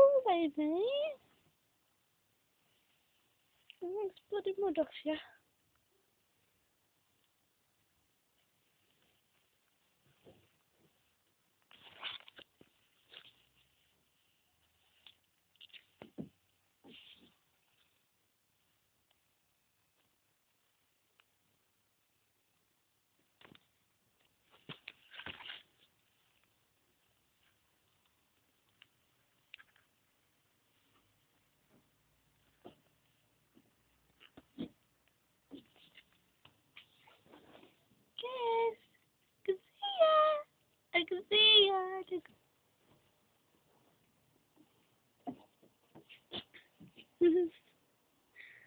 cool, baby. Thanks, bloody Murdoch, yeah. ठीक है